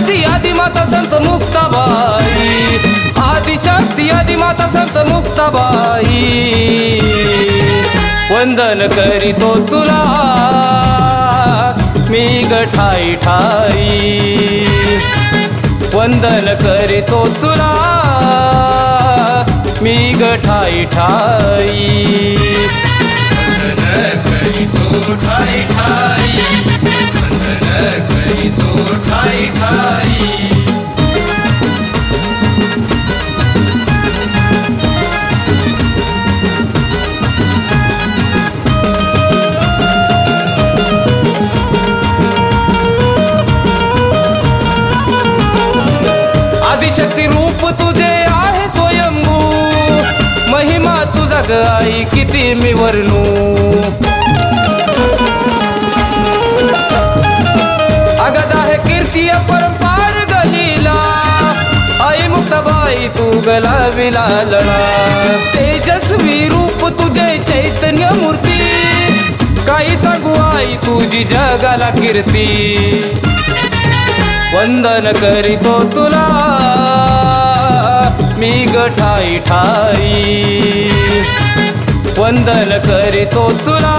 शक्ती आदि माता संत मुक्ताबाई. आदिशक्ती आदि माता संत मुक्ताबाई. वंदन करीतो तुला. मी गठाई ठाई. वंदन करीतो तुला. मी गठाई ठाई. वंदन करीतो ठाई ठाई. ग आई किती मी वर्णू अगद आहे कीर्ती परंपार गलीला. आई मुक्ताबाई तू गला विलालळा तेजस्वी रूप तुझे चैतन्य मूर्ती. काही सांगू आई तुझी जगाला कीर्ती. वंदन करीतो तुला. ठाई ठाई. वंदन करीतो तुला.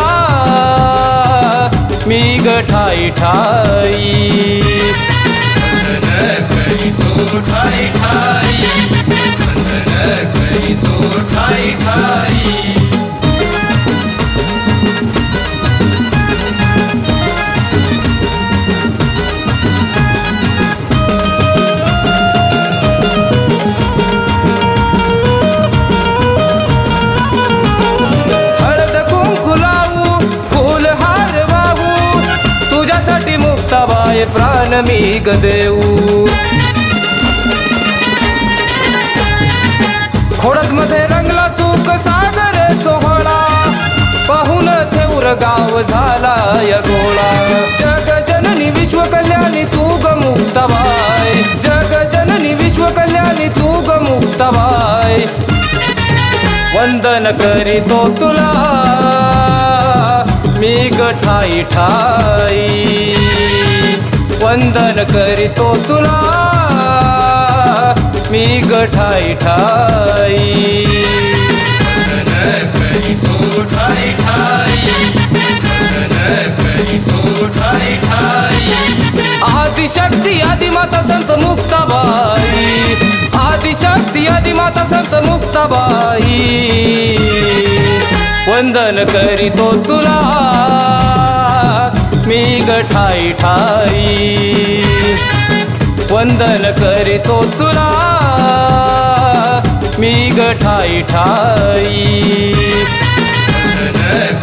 मी गठाई ठाई. मुक्ताबाई मी ग देऊ खोडत मध्ये रंगला सुख सागर सोहळा. पाहून थेऊर गाव झाला या गोळा जग जननी विश्व कल्याणी तू ग मुक्ताबाई जग जननी विश्व कल्याणी तू ग मुक्ताबाई वंदन करीतो तुला. मी गठाई ठाई. वंदन करीतो तुला. मी गठाई ठाई. करीतो ठाई ठाई आदिशक्ती आदिमाता संत मुक्ताबाई. आदिशक्ती आदिमाता संत मुक्ताबाई. वंदन करीतो तुला. मी गठाई ठाई। वंदन करीतो तुला मी गठाई ठाई। वंदन करीतो ठाई ठाई